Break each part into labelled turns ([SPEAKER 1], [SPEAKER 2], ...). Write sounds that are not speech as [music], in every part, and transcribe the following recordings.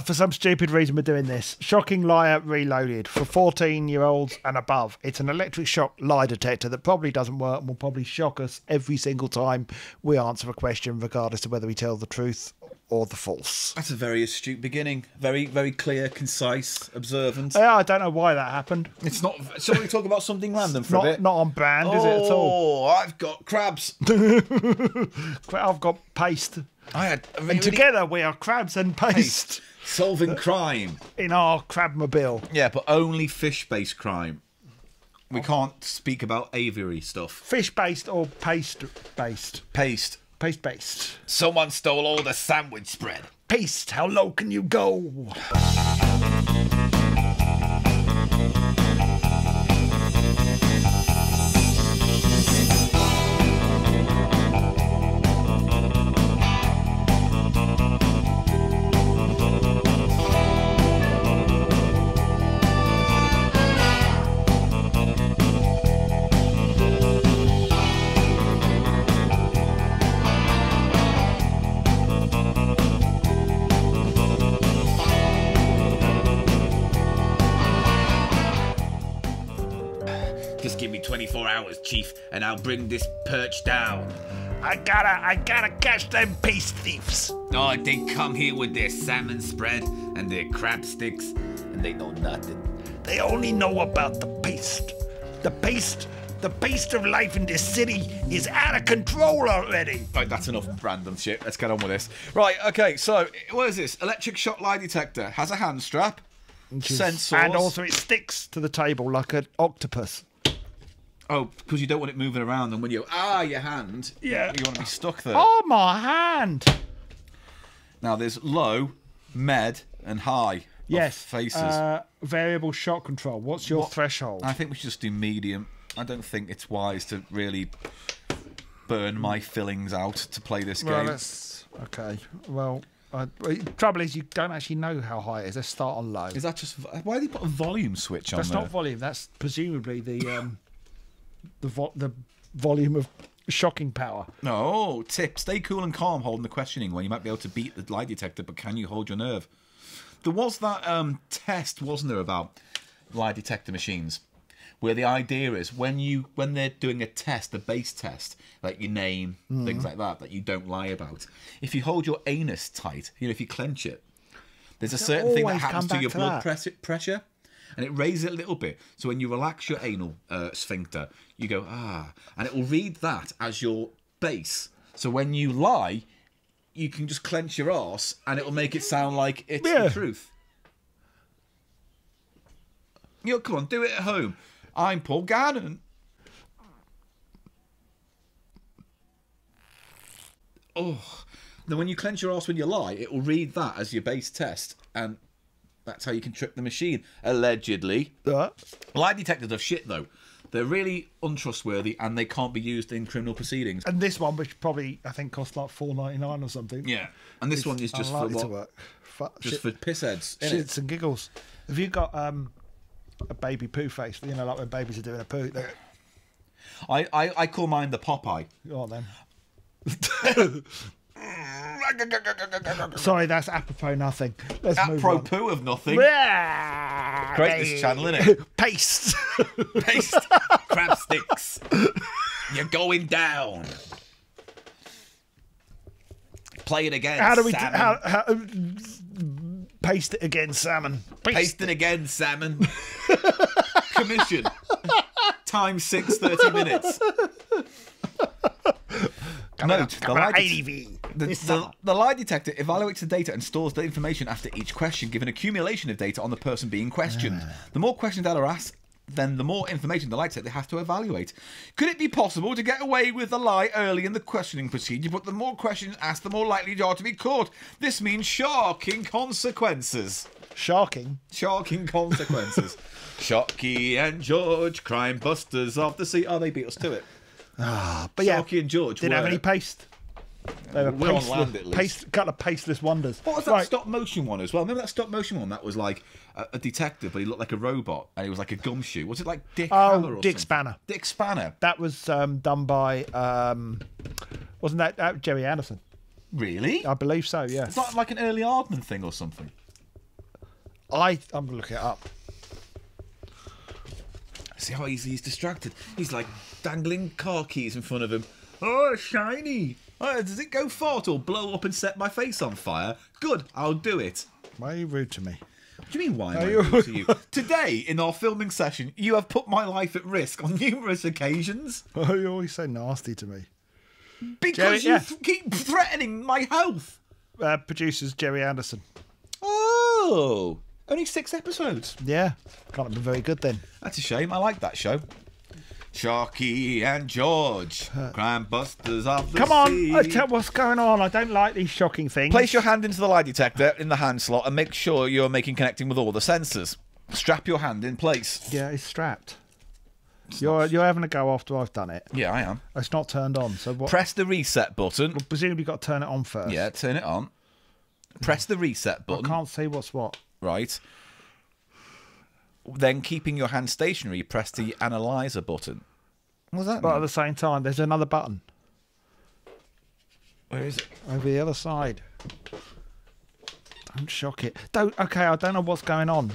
[SPEAKER 1] Uh, for some stupid reason, we're doing this. Shocking Liar Reloaded for 14 year olds and above. It's an electric shock lie detector that probably doesn't work and will probably shock us every single time we answer a question, regardless of whether we tell the truth or the false.
[SPEAKER 2] That's a very astute beginning. Very, very clear, concise, observant.
[SPEAKER 1] Yeah, I don't know why that happened.
[SPEAKER 2] It's not. Shall we talk about something random for a
[SPEAKER 1] Not,
[SPEAKER 2] bit?
[SPEAKER 1] not on brand, is it at all?
[SPEAKER 2] Oh, I've got crabs. [laughs]
[SPEAKER 1] I've got paste.
[SPEAKER 2] I had a
[SPEAKER 1] And together we are crabs and paste
[SPEAKER 2] solving crime. [laughs]
[SPEAKER 1] in our crabmobile.
[SPEAKER 2] Yeah, but only fish-based crime. We can't speak about aviary stuff.
[SPEAKER 1] Fish based or paste based?
[SPEAKER 2] Paste.
[SPEAKER 1] Paste based.
[SPEAKER 2] Someone stole all the sandwich spread.
[SPEAKER 1] Paste, how low can you go?
[SPEAKER 2] 24 Chief, and I'll bring this perch down.
[SPEAKER 1] I gotta, I gotta catch them paste thieves.
[SPEAKER 2] Oh, they come here with their salmon spread and their crab sticks, and they know nothing.
[SPEAKER 1] They only know about the paste. The paste, the paste of life in this city is out of control already.
[SPEAKER 2] Right, that's enough random shit. Let's get on with this. Right, okay, so what is this? Electric shock lie detector has a hand strap, sensors.
[SPEAKER 1] And also it sticks to the table like an octopus.
[SPEAKER 2] Oh, because you don't want it moving around, and when you ah your hand,
[SPEAKER 1] Yeah.
[SPEAKER 2] you want to be stuck there.
[SPEAKER 1] Oh, my hand.
[SPEAKER 2] Now there's low, med, and high.
[SPEAKER 1] Yes.
[SPEAKER 2] faces.
[SPEAKER 1] Uh, variable shot control. What's your threshold?
[SPEAKER 2] I think we should just do medium. I don't think it's wise to really burn my fillings out to play this
[SPEAKER 1] Well,
[SPEAKER 2] game.
[SPEAKER 1] okay. Well, uh, trouble is you don't actually know how high it is. Let's start on low.
[SPEAKER 2] Is that just why do they put a volume switch on
[SPEAKER 1] That's not volume. That's presumably the um, the vo- the volume of shocking power.
[SPEAKER 2] No, tip. Stay cool and calm holding the questioning when you might be able to beat the lie detector, but can you hold your nerve? There was that um, test, wasn't there, about lie detector machines, where the idea is when you when they're doing a test, a base test, like your name, things like that, that you don't lie about. If you hold your anus tight, you know, if you clench it, there's a certain thing that happens to your
[SPEAKER 1] to
[SPEAKER 2] blood press- pressure. And it raises it a little bit. So when you relax your anal uh, sphincter, you go, ah. And it will read that as your base. So when you lie, you can just clench your arse and it will make it sound like it's
[SPEAKER 1] Yeah.
[SPEAKER 2] the truth. You know, come on, do it at home. I'm Paul Gannon. Oh. Then when you clench your arse when you lie, it will read that as your base test. And that's how you can trick the machine, allegedly.
[SPEAKER 1] Uh,
[SPEAKER 2] Lie detectors are shit, though. They're really untrustworthy and they can't be used in criminal proceedings.
[SPEAKER 1] and this one, which probably I think cost like four ninety nine or something.
[SPEAKER 2] Yeah. And this one is just for what?
[SPEAKER 1] work. Fuck,
[SPEAKER 2] Just
[SPEAKER 1] shit,
[SPEAKER 2] for pissheads.
[SPEAKER 1] shits and giggles. Have you got um a baby poo face? You know, like when babies are doing a poo.
[SPEAKER 2] I, I, I call mine the Popeye.
[SPEAKER 1] go on then. [laughs] [laughs] [laughs] Sorry, that's apropos nothing. Let's move.
[SPEAKER 2] Apropos of nothing.
[SPEAKER 1] Yeah,
[SPEAKER 2] Great, this channel, isn't it? [laughs]
[SPEAKER 1] Paste. [laughs]
[SPEAKER 2] Paste. Crab sticks. You're going down. Play it again.
[SPEAKER 1] how do we?
[SPEAKER 2] salmon.
[SPEAKER 1] How, how, paste it again, salmon.
[SPEAKER 2] Paste it again, salmon. Commission. Time six, 30 minutes. Note, the lie,
[SPEAKER 1] ADV.
[SPEAKER 2] the, the, the lie detector evaluates the data and stores the information after each question, giving accumulation of data on the person being questioned. Ah. The more questions that are asked, then the more information the lie detector has to evaluate. Could it be possible to get away with a lie early in the questioning procedure, but the more questions asked, the more likely you are to be caught? This means shocking consequences.
[SPEAKER 1] Shocking?
[SPEAKER 2] Shocking consequences. [laughs] Shocky and George, crime busters of the sea. Oh, they beat us to it.
[SPEAKER 1] But yeah,
[SPEAKER 2] Shocky and George
[SPEAKER 1] didn't have any paste. They were
[SPEAKER 2] We're on
[SPEAKER 1] pasteless,
[SPEAKER 2] land, at least.
[SPEAKER 1] paste, kind of pasteless wonders.
[SPEAKER 2] What was that
[SPEAKER 1] Right.
[SPEAKER 2] stop motion one as well? Remember that stop motion one that was like a, a detective, but he looked like a robot and he was like a gumshoe. Was it like Dick
[SPEAKER 1] Oh,
[SPEAKER 2] Hammer or
[SPEAKER 1] Dick
[SPEAKER 2] something?
[SPEAKER 1] Spanner.
[SPEAKER 2] Dick Spanner.
[SPEAKER 1] That was um, done by, um, wasn't that, that Gerry Anderson?
[SPEAKER 2] Really?
[SPEAKER 1] I believe so. Yeah.
[SPEAKER 2] It's not like an early Aardman thing or something.
[SPEAKER 1] I I'm gonna look it up.
[SPEAKER 2] See how easy he's distracted. He's like dangling car keys in front of him. Oh, shiny. Oh, does it go fart or blow up and set my face on fire? Good, I'll do it.
[SPEAKER 1] Why are you rude to me?
[SPEAKER 2] What do you mean, why am I
[SPEAKER 1] you-
[SPEAKER 2] rude to you? [laughs] Today, in our filming session, you have put my life at risk on numerous occasions [laughs]
[SPEAKER 1] Oh, you're always so nasty to me.
[SPEAKER 2] because
[SPEAKER 1] Jerry,
[SPEAKER 2] you
[SPEAKER 1] yeah.
[SPEAKER 2] th- keep threatening my health.
[SPEAKER 1] Uh, producers Gerry Anderson.
[SPEAKER 2] Oh, only six episodes.
[SPEAKER 1] Yeah, can't have been very good then.
[SPEAKER 2] That's a shame. I like that show. Sharky and George, [laughs] crime busters of the
[SPEAKER 1] Come on,
[SPEAKER 2] sea.
[SPEAKER 1] I tell what's going on. I don't like these shocking things.
[SPEAKER 2] Place your hand into the lie detector in the hand slot and make sure you're making connecting with all the sensors. Strap your hand in place.
[SPEAKER 1] Yeah, it's strapped. You're you're having a go after I've done it.
[SPEAKER 2] Yeah, I am.
[SPEAKER 1] It's not turned on, so what?
[SPEAKER 2] Press the reset button.
[SPEAKER 1] Well, presumably, you've got to turn it on first.
[SPEAKER 2] Yeah, turn it on. Press the reset button.
[SPEAKER 1] I can't see what's what.
[SPEAKER 2] Right. Then, keeping your hand stationary, press the analyzer button. What's that?
[SPEAKER 1] But at the same time, there's another button
[SPEAKER 2] Where is it?
[SPEAKER 1] over the other side. Don't shock it. Don't. Okay, I don't know what's going on.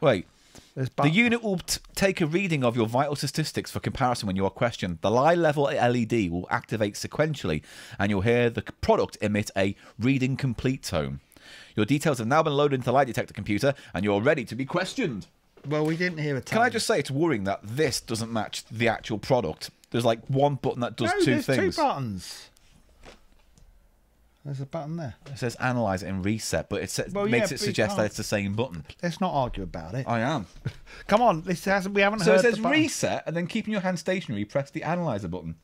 [SPEAKER 2] Wait. The unit will t- take a reading of your vital statistics for comparison when you are questioned. The lie level LED will activate sequentially, and you'll hear the product emit a reading complete tone. Your details have now been loaded into the lie detector computer, and you're ready to be questioned.
[SPEAKER 1] Well, we didn't hear a.
[SPEAKER 2] Can I just say it's worrying that this doesn't match the actual product? There's like one button that does
[SPEAKER 1] no,
[SPEAKER 2] two
[SPEAKER 1] there's
[SPEAKER 2] things.
[SPEAKER 1] two buttons. There's a button there.
[SPEAKER 2] It says analyze and reset, but it sa-
[SPEAKER 1] Well,
[SPEAKER 2] makes
[SPEAKER 1] yeah,
[SPEAKER 2] it suggest that it's the same button.
[SPEAKER 1] Let's not argue about it.
[SPEAKER 2] I am. [laughs]
[SPEAKER 1] Come on, this hasn't. We haven't
[SPEAKER 2] So
[SPEAKER 1] heard
[SPEAKER 2] it says reset, and then keeping your hand stationary, press the analyzer button.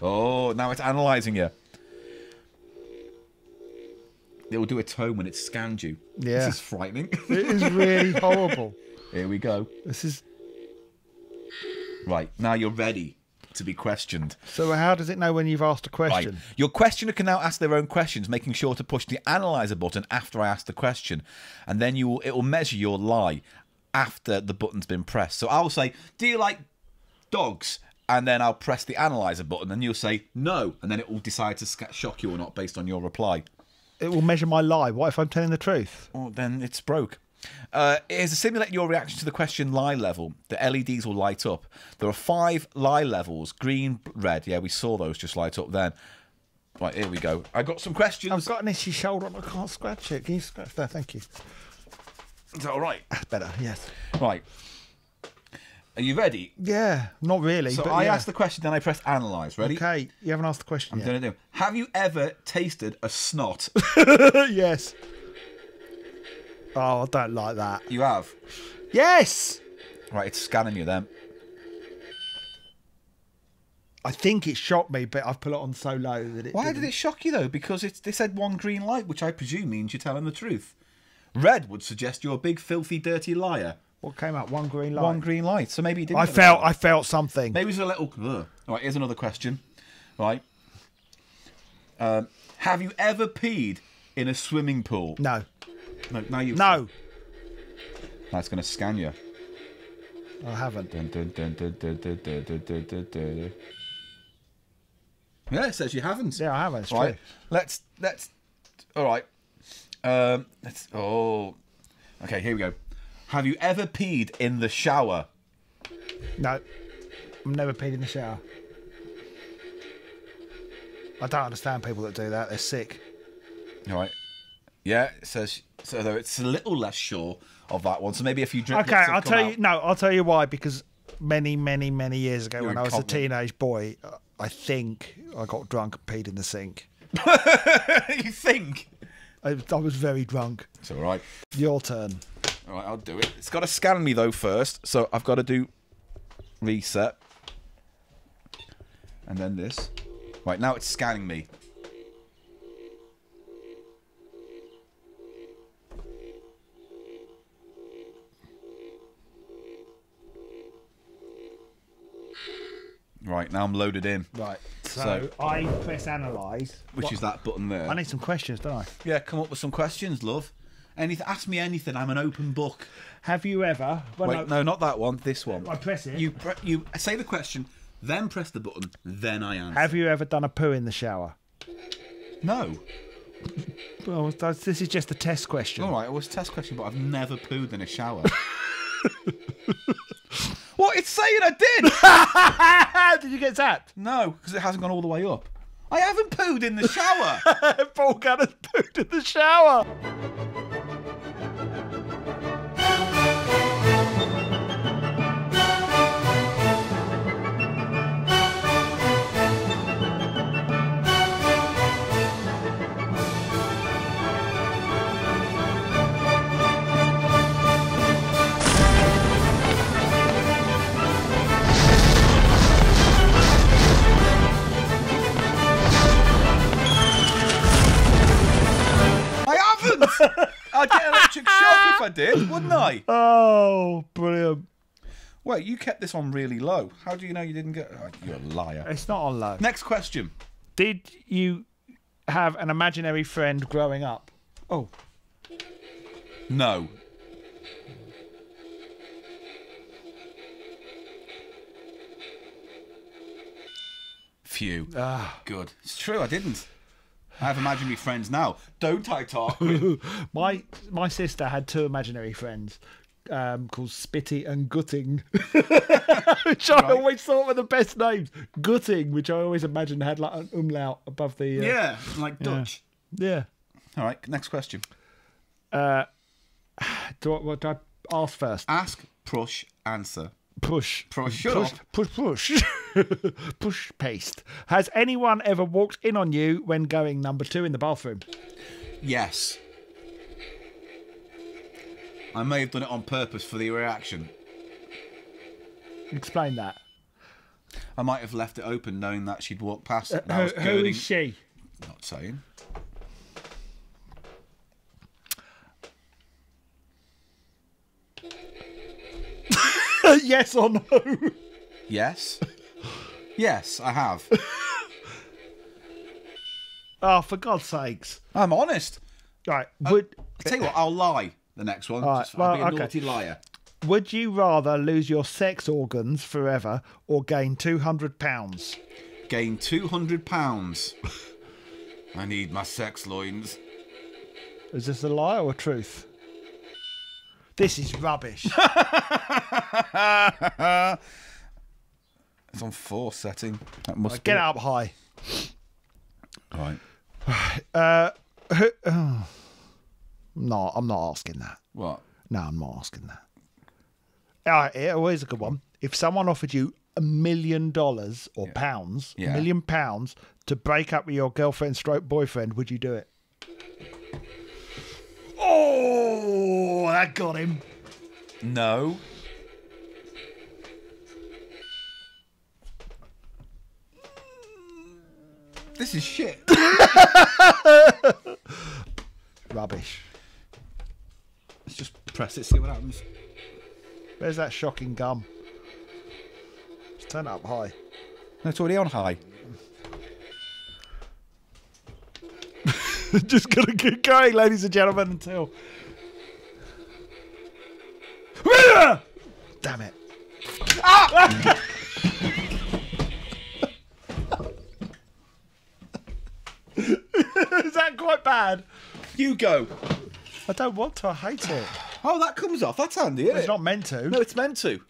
[SPEAKER 2] Oh, now it's analyzing you. It will do a tone when it scanned you.
[SPEAKER 1] Yeah.
[SPEAKER 2] This is frightening.
[SPEAKER 1] It is really [laughs] horrible.
[SPEAKER 2] Here we go.
[SPEAKER 1] This is.
[SPEAKER 2] Right, now you're ready to be questioned.
[SPEAKER 1] So uh, how does it know when you've asked a
[SPEAKER 2] Right.
[SPEAKER 1] question?
[SPEAKER 2] Your questioner can now ask their own questions, making sure to push the analyzer button after I ask the question, and then you will, it will measure your lie after the button's been pressed. So I'll say, "Do you like dogs?" And then I'll press the analyzer button, and you'll say no, and then it will decide to shock you or not based on your reply.
[SPEAKER 1] It will measure my lie. What if I'm telling the truth?
[SPEAKER 2] Well, then it's broke. Uh, it is to simulate your reaction to the question lie level. The LEDs will light up. There are five lie levels green, red. Yeah, we saw those just light up then. Right, here we go. I got some questions.
[SPEAKER 1] I've got an itchy shoulder and I can't scratch it. Can you scratch that? Thank you.
[SPEAKER 2] Is that all right?
[SPEAKER 1] That's [laughs] better. Yes.
[SPEAKER 2] Right. Are you ready?
[SPEAKER 1] Yeah. Not really.
[SPEAKER 2] So
[SPEAKER 1] but
[SPEAKER 2] I
[SPEAKER 1] yeah.
[SPEAKER 2] asked the question, then I pressed analyze. Ready?
[SPEAKER 1] Okay. You haven't asked the question
[SPEAKER 2] I'm gonna do. Have you ever tasted a snot? [laughs]
[SPEAKER 1] yes. Oh, I don't like that.
[SPEAKER 2] you have.
[SPEAKER 1] Yes.
[SPEAKER 2] Right, it's scanning you then.
[SPEAKER 1] I think it shocked me, but I've put it on so low that it.
[SPEAKER 2] Why
[SPEAKER 1] didn't.
[SPEAKER 2] did it shock you though? Because it's they said one green light, which I presume means you're telling the truth. Red would suggest you're a big, filthy, dirty liar.
[SPEAKER 1] What came out One green light.
[SPEAKER 2] One green light. So maybe he didn't.
[SPEAKER 1] I felt. I felt something.
[SPEAKER 2] Maybe it's a little. Ugh. All right. Here's another question. Right. Um, have you ever peed in a swimming pool?
[SPEAKER 1] No.
[SPEAKER 2] No. No. You.
[SPEAKER 1] No.
[SPEAKER 2] That's gonna scan you.
[SPEAKER 1] I haven't.
[SPEAKER 2] Dun, dun, dun, yeah, it says you haven't.
[SPEAKER 1] Yeah, I haven't. It's
[SPEAKER 2] right.
[SPEAKER 1] True.
[SPEAKER 2] Let's let's. All right. Um, let's. Oh. Okay. Here we go. Have you ever peed in the shower?
[SPEAKER 1] No. I've never peed in the shower. I don't understand people that do that. They're sick.
[SPEAKER 2] All right. Yeah. so so. Though it's a little less sure of that one. So maybe a few drinks.
[SPEAKER 1] Okay, I'll tell you. No, I'll tell you why. Because many, many, many years ago,
[SPEAKER 2] You're
[SPEAKER 1] when I was a teenage boy, I think I got drunk and peed in the sink. [laughs]
[SPEAKER 2] you think?
[SPEAKER 1] I, I was very drunk.
[SPEAKER 2] It's all right.
[SPEAKER 1] Your turn.
[SPEAKER 2] All right. I'll do it. It's got to scan me though first. So I've got to do reset, and then this. Right now it's scanning me. Right now I'm loaded in,
[SPEAKER 1] Right. So,
[SPEAKER 2] So-
[SPEAKER 1] I press analyze.
[SPEAKER 2] which
[SPEAKER 1] What-
[SPEAKER 2] is that button there.
[SPEAKER 1] I need some questions, don't I?
[SPEAKER 2] Yeah, come up with some questions, love. Anything? Ask me anything. I'm an open book.
[SPEAKER 1] Have you ever? Well,
[SPEAKER 2] Wait, no, not that one. This one.
[SPEAKER 1] I press it.
[SPEAKER 2] You pre- you say the question, then press the button, then I answer.
[SPEAKER 1] Have you ever done a poo in the shower?
[SPEAKER 2] no.
[SPEAKER 1] Well, that's- this is just a test question.
[SPEAKER 2] All right, it was a test question, but I've never pooed in a shower. [laughs] what? It's saying I did. [laughs]
[SPEAKER 1] Did you get zapped?
[SPEAKER 2] No, because it hasn't gone all the way up. I haven't pooed in the shower. [laughs]
[SPEAKER 1] Paul Gannon's pooed in the shower.
[SPEAKER 2] I did, wouldn't I? [laughs]
[SPEAKER 1] Oh, brilliant.
[SPEAKER 2] Wait, you kept this on really low. How do you know you didn't get? Oh, you're a liar.
[SPEAKER 1] It's not on low.
[SPEAKER 2] Next question.
[SPEAKER 1] Did you have an imaginary friend growing up? Oh,
[SPEAKER 2] No. Few.
[SPEAKER 1] Ah.
[SPEAKER 2] Good. It's true, I didn't. I have imaginary friends now. Don't I talk? [laughs]
[SPEAKER 1] my my sister had two imaginary friends um, called Spitty and Gutting, [laughs] which I always thought were the best names. Gutting, which I always imagined had like an umlaut above the. Uh,
[SPEAKER 2] yeah, like Dutch.
[SPEAKER 1] Yeah.
[SPEAKER 2] All right, next question.
[SPEAKER 1] Uh, [sighs] Do I, what do I ask first?
[SPEAKER 2] Ask, push, answer.
[SPEAKER 1] Push.
[SPEAKER 2] Push,
[SPEAKER 1] push, push, push, [laughs] [laughs] push, paste. Has anyone ever walked in on you when going number two in the bathroom?
[SPEAKER 2] Yes. I may have done it on purpose for the reaction.
[SPEAKER 1] Explain that.
[SPEAKER 2] I might have left it open knowing that she'd walk past. Uh, I
[SPEAKER 1] Who, who is she?
[SPEAKER 2] Not saying. [laughs]
[SPEAKER 1] yes or no?
[SPEAKER 2] Yes. Yes, I have. [laughs]
[SPEAKER 1] Oh, for God's sakes!
[SPEAKER 2] I'm honest.
[SPEAKER 1] Right, would
[SPEAKER 2] I'll tell you what, I'll lie the next one.
[SPEAKER 1] Right,
[SPEAKER 2] Just- I'll be a
[SPEAKER 1] well, okay.
[SPEAKER 2] naughty liar.
[SPEAKER 1] would you rather lose your sex organs forever or gain two hundred pounds?
[SPEAKER 2] Gain £200. I need my sex loins.
[SPEAKER 1] Is this a lie or a truth? This is rubbish. [laughs]
[SPEAKER 2] It's on four setting. That must
[SPEAKER 1] Get
[SPEAKER 2] be
[SPEAKER 1] up high.
[SPEAKER 2] Right. [sighs]
[SPEAKER 1] Uh, who- oh. [sighs] No, I'm not asking that.
[SPEAKER 2] What?
[SPEAKER 1] No, I'm not asking that. All right, here, always a good one. If someone offered you a million dollars or pounds, a
[SPEAKER 2] Yeah.
[SPEAKER 1] million pounds to break up with your girlfriend stroke boyfriend, would you do it? Oh, that got him.
[SPEAKER 2] No. This is shit. [laughs]
[SPEAKER 1] Rubbish.
[SPEAKER 2] Let's just press it, see what happens.
[SPEAKER 1] Where's that shocking gum? Just turn it up high.
[SPEAKER 2] No, it's already on high. [laughs]
[SPEAKER 1] Just gonna keep going, ladies and gentlemen, until. Damn it. Is ah [laughs] that quite bad?
[SPEAKER 2] You go.
[SPEAKER 1] I don't want to. I hate it.
[SPEAKER 2] Oh, that comes off. That's handy, isn't it?
[SPEAKER 1] It's
[SPEAKER 2] it?
[SPEAKER 1] not meant to.
[SPEAKER 2] No, it's meant to.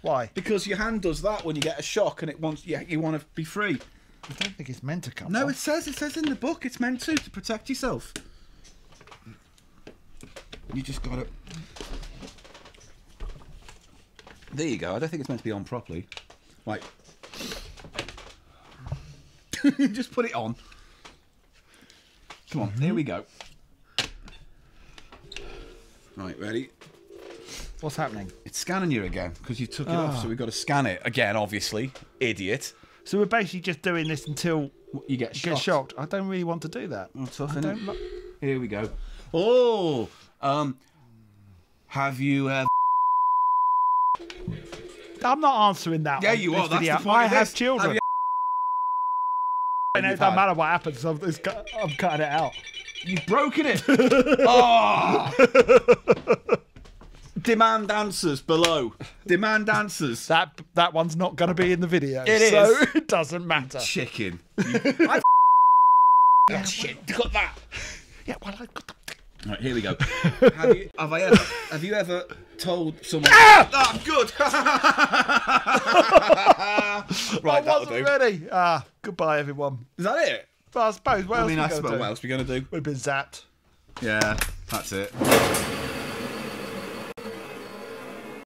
[SPEAKER 1] Why?
[SPEAKER 2] Because your hand does that when you get a shock and it wants you, you want to be free.
[SPEAKER 1] I don't think it's meant to come.
[SPEAKER 2] No,
[SPEAKER 1] off.
[SPEAKER 2] it says it says in the book it's meant to to protect yourself. You just got to. There you go. I don't think it's meant to be on properly. Right. [laughs] just put it on. Come on, here we go. Right, ready?
[SPEAKER 1] What's happening?
[SPEAKER 2] It's scanning you again because you took it off, so we've got to scan it again. Obviously, idiot.
[SPEAKER 1] So we're basically just doing this until
[SPEAKER 2] You get
[SPEAKER 1] you
[SPEAKER 2] shocked.
[SPEAKER 1] get shocked. I don't really want to do that.
[SPEAKER 2] Oh, tough,
[SPEAKER 1] I
[SPEAKER 2] innit?
[SPEAKER 1] don't li-
[SPEAKER 2] Here we go. Oh, um, have you ever?
[SPEAKER 1] I'm not answering that.
[SPEAKER 2] Yeah,
[SPEAKER 1] on
[SPEAKER 2] you
[SPEAKER 1] this
[SPEAKER 2] are. That's
[SPEAKER 1] video.
[SPEAKER 2] the point
[SPEAKER 1] I
[SPEAKER 2] of
[SPEAKER 1] have
[SPEAKER 2] this.
[SPEAKER 1] children.
[SPEAKER 2] Have you-
[SPEAKER 1] I know it doesn't
[SPEAKER 2] had-
[SPEAKER 1] matter what happens. I'm, I'm cutting it out.
[SPEAKER 2] You've broken it. oh. [laughs] Demand answers below. Demand answers.
[SPEAKER 1] That that one's not going to be in the video.
[SPEAKER 2] It
[SPEAKER 1] so
[SPEAKER 2] is. [laughs]
[SPEAKER 1] it doesn't matter.
[SPEAKER 2] Chicken. [laughs] You- I- Oh, shit, got that. Right, here we go. have, you, have I ever? Have you ever told someone? Ah, good. Right,
[SPEAKER 1] I wasn't
[SPEAKER 2] do.
[SPEAKER 1] ready. Ah, goodbye, everyone.
[SPEAKER 2] Is that it?
[SPEAKER 1] But I suppose what
[SPEAKER 2] I
[SPEAKER 1] else
[SPEAKER 2] mean,
[SPEAKER 1] we
[SPEAKER 2] I suppose what else we gonna do?
[SPEAKER 1] We've been zapped.
[SPEAKER 2] Yeah, that's it.